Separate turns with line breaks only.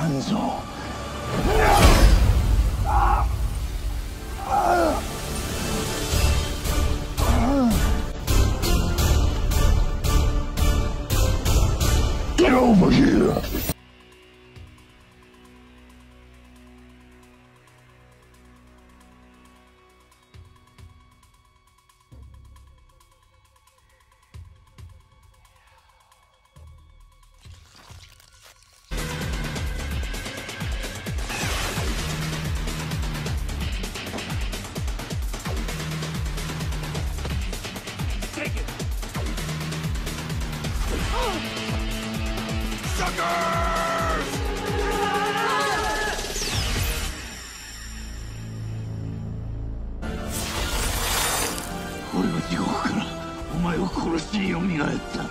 半蔵 Get over here! 俺は地獄からお前を殺しによみがえった。